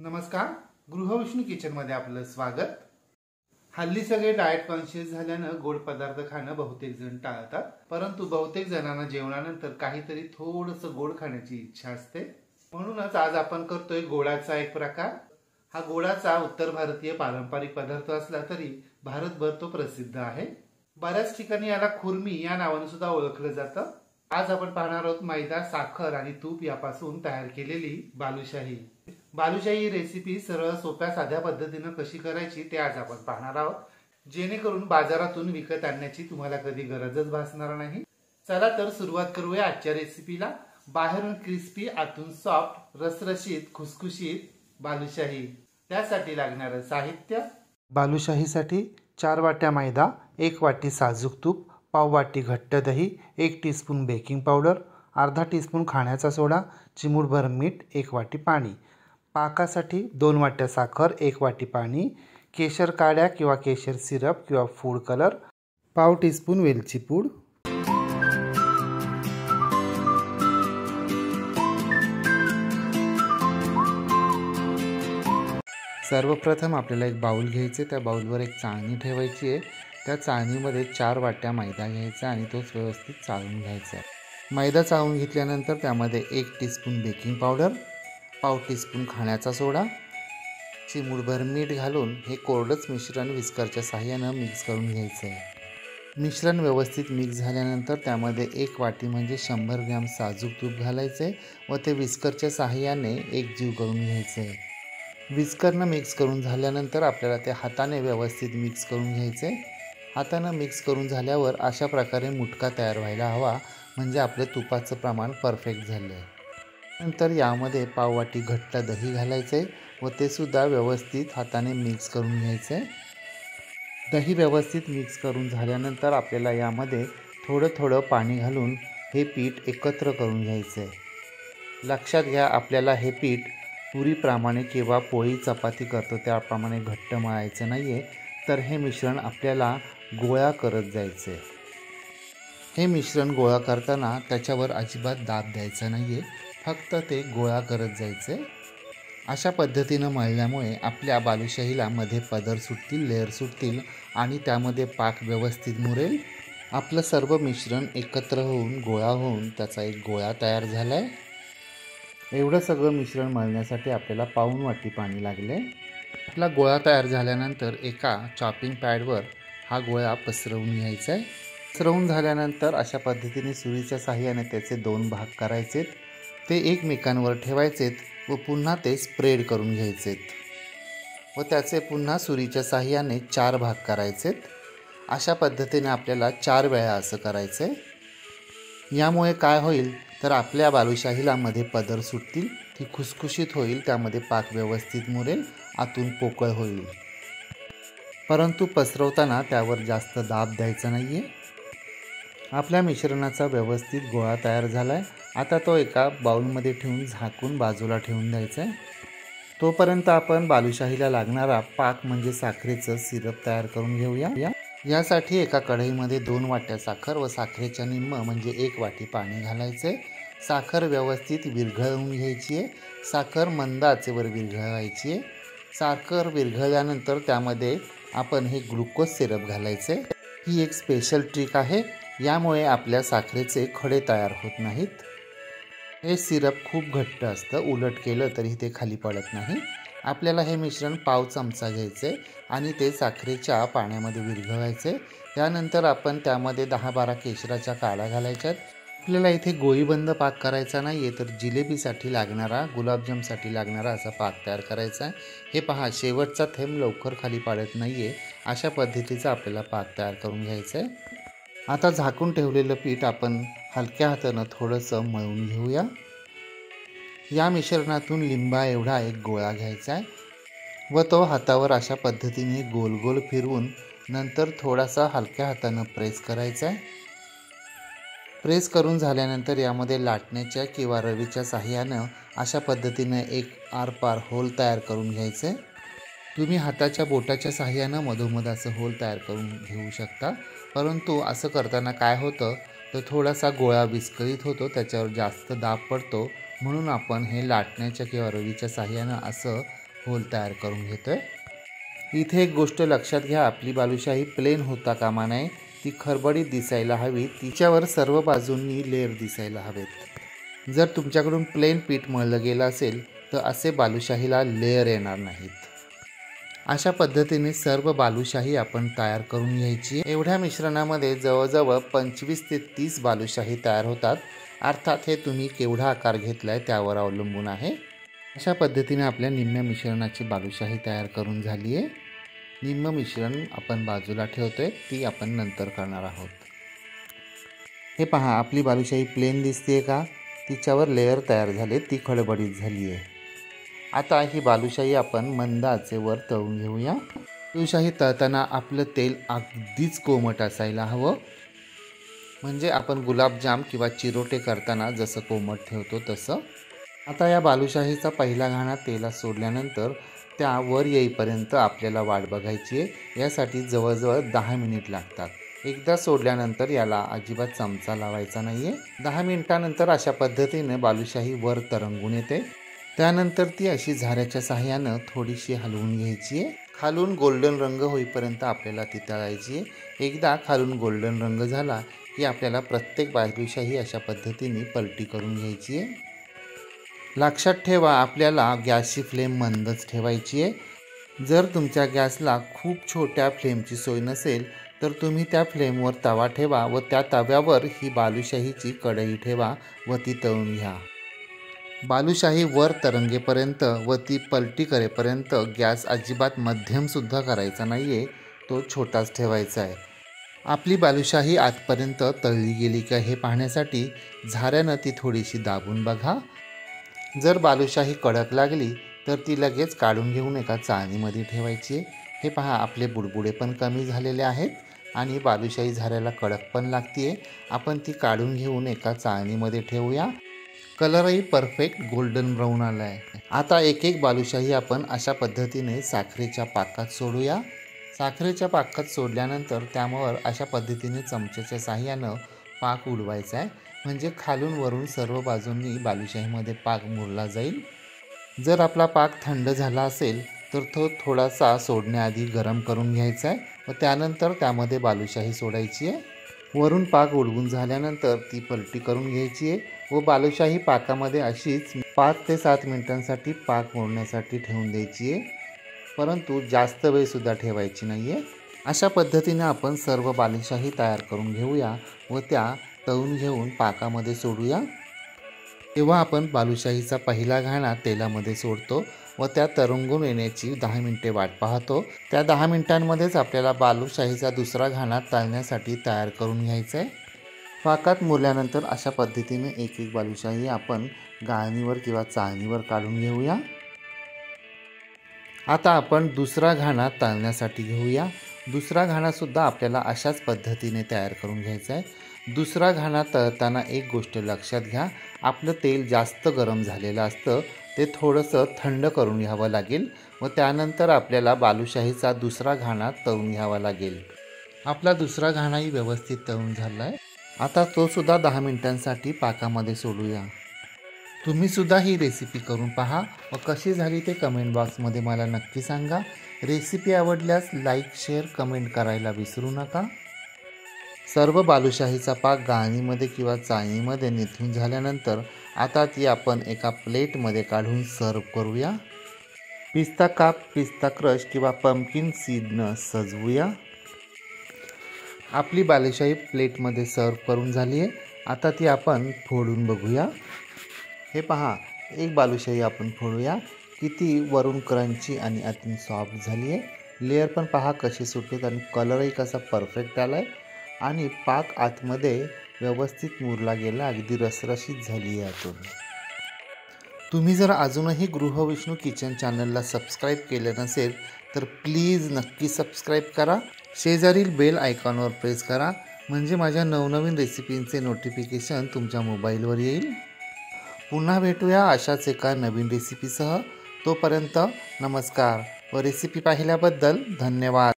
नमस्कार. गृहविष्णू किचनमध्ये आपलं स्वागत. हल्ली सगळे डाएट कॉन्शियस झाल्यानं गोड पदार्थ खाणं बहुतेक जण टाळतात. परंतु बहुतेक जणांना जेवणानंतर काहीतरी थोडस गोड खाण्याची इच्छा असते. म्हणूनच आज आपण करतोय गोडाचा एक प्रकार. हा गोडाचा उत्तर भारतीय पारंपरिक पदार्थ असला तरी भारतभर तो प्रसिद्ध आहे. बऱ्याच ठिकाणी याला खुर्मी या नावाने सुद्धा ओळखलं जातं. आज आपण पाहणार आहोत मैदा साखर आणि तूप यापासून तयार केलेली बालुशाही. बालुशाही ही रेसिपी सरळ सोप्या साध्या पद्धतीनं कशी करायची ते आज आपण पाहणार आहोत. जेणेकरून बाजारातून विकत आणण्याची तुम्हाला कधी गरजच भासणार नाही. चला तर सुरुवात करूया आजच्या रेसिपीला बाहेरून क्रिस्पी आतून सॉफ्ट रसरशीत खुसखुशीत बालुशाही. त्यासाठी लागणारं साहित्य. बालुशाहीसाठी चार वाट्या मैदा एक वाटी साजूक तूप पाव वाटी घट्ट दही एक टीस्पून बेकिंग पावडर अर्धा टीस्पून खाण्याचा सोडा चिमूटभर मीठ एक वाटी पाणी. पाकासाठी दोन वाट्या साखर एक वाटी पाणी केशर काड्या किंवा केशर सिरप किंवा फूड कलर पाव टीस्पून वेलची पूड. सर्वप्रथम आपल्याला एक बाऊल घ्यायचे त्या बाऊलवर एक चाळणी ठेवायची आहे. त्या चाळणीमध्ये चार वाट्या मैदा घ्यायचा आणि तोच व्यवस्थित चाळून घ्यायचा आहे. मैदा चाळून घेतल्यानंतर त्यामध्ये एक टीस्पून बेकिंग पावडर पाव टीस्पून खाण्याचा सोडा. चिमूडभर मीठ घालून हे कोरडंच मिश्रण विस्करच्या साह्यानं मिक्स करून घ्यायचं आहे मिश्रण व्यवस्थित मिक्स झाल्यानंतर त्यामध्ये एक वाटी म्हणजे शंभर ग्रॅम साजूक तूप घालायचे व ते विस्करच्या साह्याने एक जीव करून घ्यायचं आहे विस्करनं मिक्स करून झाल्यानंतर आपल्याला ते हाताने व्यवस्थित मिक्स करून घ्यायचे हातानं मिक्स करून झाल्यावर अशा प्रकारे मुटका तयार व्हायला हवा म्हणजे आपलं तुपाचं प्रमाण परफेक्ट झालं आहे नंतर यामध्ये पाववाटी घट्ट दही घालायचं आहे व ते सुद्धा व्यवस्थित हाताने मिक्स करून घ्यायचं. आहे दही व्यवस्थित मिक्स करून झाल्यानंतर आपल्याला यामध्ये थोडं थोडं पाणी घालून हे पीठ एकत्र करून घ्यायचं. आहे लक्षात घ्या आपल्याला हे पीठ पुरीप्रमाणे किंवा पोळी चपाती करतो त्याप्रमाणे घट्ट मळायचं नाही आहे तर हे मिश्रण आपल्याला गोळा करत जायचं. आहे हे मिश्रण गोळा करताना त्याच्यावर अजिबात दाब द्यायचा नाही आहे फक्त ते गोळा करत जायचे. अशा पद्धतीनं मळल्यामुळे आपल्या बालुशाहीला मध्ये पदर सुटतील लेअर सुटतील आणि त्यामध्ये पाक व्यवस्थित मुरेल. आपलं सर्व मिश्रण एकत्र होऊन गोळा होऊन त्याचा एक गोळा तयार झाला आहे एवढं सगळं मिश्रण मळण्यासाठी आपल्याला पाऊन वाटी पाणी लागले. आपला गोळा तयार झाल्यानंतर एका चॉपिंग पॅडवर हा गोळा पसरवून घ्यायचा आहे पसरवून झाल्यानंतर अशा पद्धतीने सुरीच्या साह्याने त्याचे दोन भाग करायचेत. ते एकमेकांवर ठेवायचेत व पुन्हा ते स्प्रेड करून घ्यायचेत. व त्याचे पुन्हा सुरीच्या साह्याने चार भाग करायचेत. अशा पद्धतीने आपल्याला चार वेळा असं करायचं आहे यामुळे काय होईल? तर आपल्या बालुशाहीला मध्ये पदर सुटतील ती खुसखुशीत होईल त्यामध्ये पाक व्यवस्थित मुरेल आतून पोकळ होईल. परंतु पसरवताना त्यावर जास्त दाब द्यायचा नाही आहे आपल्या मिश्रणाचा व्यवस्थित गोळा तयार झाला आहे आता तो एका बाऊलमध्ये ठेवून झाकून बाजूला ठेवून द्यायचा आहे. तोपर्यंत आपण बालुशाहीला लागणारा पाक म्हणजे साखरेचं सिरप तयार करून घेऊया. या यासाठी एका कढईमध्ये दोन वाट्या साखर व साखरेच्या निम्म म्हणजे एक वाटी पाणी घालायचं. आहे साखर व्यवस्थित विरघळवून घ्यायची आहे. साखर मंद आचेवर विरघळवायची आहे. साखर विरघळल्यानंतर त्यामध्ये आपण हे ग्लुकोज सिरप घालायचं. आहे ही एक स्पेशल ट्रिक आहे. यामुळे आपल्या साखरेचे खडे तयार होत नाहीत. हे सिरप खूप घट्ट असतं उलट केलं तरी ते खाली पडत नाही. आपल्याला हे मिश्रण पाव चमचा घ्यायचे आणि ते साखरेच्या पाण्यामध्ये विरघळवायचे त्यानंतर आपण त्यामध्ये दहा बारा केशराच्या काळ्या घालायच्यात. आपल्याला इथे गोळीबंद पाक करायचा नाही आहे तर जिलेबीसाठी लागणारा गुलाबजामसाठी लागणारा असा पाक तयार करायचा. आहे हे पहा शेवटचा थेंब लवकर खाली पाडत नाही आहे अशा पद्धतीचा आपल्याला पाक तयार करून घ्यायचा आहे आता झाकून ठेवलेलं पीठ आपण हलक्या हातानं थोडंसं मळून घेऊया. या मिश्रणातून लिंबा एवढा एक गोळा घ्यायचा आहे व तो हातावर अशा पद्धतीने गोल गोल फिरवून नंतर थोडासा हलक्या हातानं प्रेस करायचा आहे प्रेस करून झाल्यानंतर यामध्ये लाटण्याच्या किंवा रवीच्या साह्यानं अशा पद्धतीनं एक आरपार होल तयार करून घ्यायचं आहे तुम्ही हाताच्या बोटाच्या साह्यानं मधोमध असं होल तयार करून घेऊ शकता. परंतु असं करताना काय होतं? तर थोडासा गोळा विस्कळीत होतो त्याच्यावर जास्त दाब पडतो. म्हणून आपण हे लाटण्याच्या किंवा रवीच्या साह्यानं असं होल तयार करून घेतो आहे इथे एक गोष्ट लक्षात घ्या आपली बालुशाही प्लेन होता कामा नये. ती खरबडीत दिसायला हवी. तिच्यावर सर्व बाजूंनी लेअर दिसायला हवेत. जर तुमच्याकडून प्लेन पीठ मळलं गेलं असेल तर असे बालुशाहीला लेअर येणार नाहीत. अशा पद्धतीने सर्व बालुशाही आपण तयार करून घ्यायची. एवढ्या मिश्रणामध्ये जवळजवळ पंचवीस ते तीस बालुशाही तयार होतात. अर्थात हे तुम्ही केवढा आकार घेतला आहे त्यावर अवलंबून आहे. अशा पद्धतीने आपल्या निम्म्या मिश्रणाची बालुशाही तयार करून झाली आहे. निम्म मिश्रण आपण बाजूला ठेवतो आहे ती आपण नंतर करणार आहोत. हे पहा आपली बालुशाही प्लेन दिसते का? तिच्यावर लेअर तयार झाले ती खडबडीत झाली आहे आता ही बालुशाही आपण मंद आचेवर तळून घेऊया. बालुशाही तळताना आपलं तेल अगदीच कोमट असायला हवं. म्हणजे आपण गुलाबजाम किंवा चिरोटे करताना जसं कोमट ठेवतो तसं. आता या बालुशाहीचा पहिला घाणा तेलात सोडल्यानंतर त्या वर येईपर्यंत आपल्याला वाट बघायची आहे. यासाठी जवळजवळ दहा मिनिट लागतात. एकदा सोडल्यानंतर याला अजिबात चमचा लावायचा नाही आहे दहा मिनिटानंतर अशा पद्धतीने बालुशाही वर तरंगून येते. त्यानंतर ती अशी झाऱ्याच्या सहाय्यानं थोडीशी हलवून घ्यायची आहे. खालून गोल्डन रंग होईपर्यंत आपल्याला ती तळायची आहे. एकदा खालून गोल्डन रंग झाला की आपल्याला प्रत्येक बाजूशाही अशा पद्धतीने पलटी करून घ्यायची आहे. लक्षात ठेवा आपल्याला गॅसची फ्लेम मंदच ठेवायची आहे. जर तुमच्या गॅसला खूप छोट्या फ्लेमची सोय नसेल तर तुम्ही त्या फ्लेमवर तवा ठेवा व त्या तव्यावर ही बालुशाहीची कढई ठेवा व ती तळून घ्या. बालुशाही वर तरंगेपर्यंत व ती पलटी करेपर्यंत गॅस अजिबात मध्यमसुद्धा करायचा नाही आहे तो छोटाच ठेवायचा आहे. आपली बालुशाही आतपर्यंत तळली गेली का हे पाहण्यासाठी झाऱ्यानं ती थोडीशी दाबून बघा. जर बालुशाही कडक लागली तर ती लगेच काढून घेऊन एका चाळणीमध्ये ठेवायची हे पहा आपले बुडबुडे पण कमी झालेले आहेत आणि बालुशाही झाऱ्याला कडक पण लागते आपण ती काढून घेऊन एका चाळणीमध्ये ठेवूया. कलरही परफेक्ट गोल्डन ब्राऊन आला आहे आता एक एक बालुशाही आपण अशा पद्धतीने साखरेच्या पाकात सोडूया. साखरेच्या पाकात सोडल्यानंतर त्यावर अशा पद्धतीने चमच्याच्या साह्यानं पाक उडवायचा आहे म्हणजे खालून वरून सर्व बाजूंनी बालुशाहीमध्ये पाक मुरला जाईल. जर आपला पाक थंड झाला असेल तर तो थोडासा सोडण्याआधी गरम करून घ्यायचा आहे व त्यानंतर त्यामध्ये बालुशाही सोडायची आहे वरून पाक उडवून झाल्यानंतर ती पलटी करून घ्यायची आहे व बालुशाही पाकामध्ये अशीच पाच ते सात मिनिटांसाठी पाक मोडण्यासाठी ठेवून द्यायची आहे. परंतु जास्त वेळसुद्धा ठेवायची नाही आहे. अशा पद्धतीने आपण सर्व बालुशाही तयार करून घेऊया व त्या तळून घेऊन पाकामध्ये सोडूया. तेव्हा आपण बालुशाहीचा पहिला घाणा तेलामध्ये सोडतो व त्या तरंगून येण्याची दहा मिनटे वाट पाहतो. त्या दहा मिनिटांमध्येच आपल्याला बालुशाहीचा दुसरा घाणा तळण्यासाठी तयार करून घ्यायचा आहे. पाकात मुरल्यानंतर अशा पद्धतीने एक एक बालुशाही आपण गाळणीवर किंवा चाळणीवर काढून घेऊया. आता आपण दुसरा घाणा तळण्यासाठी घेऊया. दुसरा घाणासुद्धा आपल्याला अशाच पद्धतीने तयार करून घ्यायचा आहे. दुसरा घाणा तळताना एक गोष्ट लक्षात घ्या. आपलं तेल जास्त गरम झालेलं असतं. ते थोडंसं थंड करून घ्यावं लागेल. व त्यानंतर आपल्याला बालुशाहीचा दुसरा घाणा तळून घ्यावा लागेल. आपला दुसरा घाणाही व्यवस्थित तळून झाला आहे आता तोसुद्धा दहा मिनिटांसाठी पाकामध्ये सोडूया. तुम्हीसुद्धा ही रेसिपी करून पहा व कशी झाली ते कमेंट बॉक्समध्ये मला नक्की सांगा. रेसिपी आवडल्यास लाईक शेअर कमेंट करायला विसरू नका. सर्व बालुशाहीचा पाक गाळणीमध्ये किंवा चाळणीमध्ये निथून झाल्यानंतर आता ती आपण एका प्लेटमध्ये काढून सर्व करूया. पिस्ता काप पिस्ता क्रश किंवा पंपकिन सीडनं सजवूया. आपली बालेशाही प्लेटमध्ये सर्व करून झाली आहे. आता ती आपण फोडून बघूया. हे पहा एक बालुशाही आपण फोडूया. किती वरून क्रंची आणि आतून सॉफ्ट झाली आहे. लेअर पण पहा कशी सुटलेत आणि कलरही कसा परफेक्ट आला आहे आणि पाक आतमध्ये व्यवस्थित मुरला गेला अगदी रसरशीत झाली आहे आतून तुम्ही जर अजूनही गृहविष्णू किचन चॅनलला सबस्क्राईब केलं नसेल तर प्लीज नक्की सबस्क्राईब करा. शेजारील बेल आयकॉनवर प्रेस करा म्हणजे माझ्या नवनवीन रेसिपींचे नोटिफिकेशन तुमच्या मोबाईलवर येईल. पुन्हा भेटूया अशाच एका नवीन रेसिपीसह. तोपर्यंत नमस्कार व रेसिपी पाहिल्याबद्दल धन्यवाद.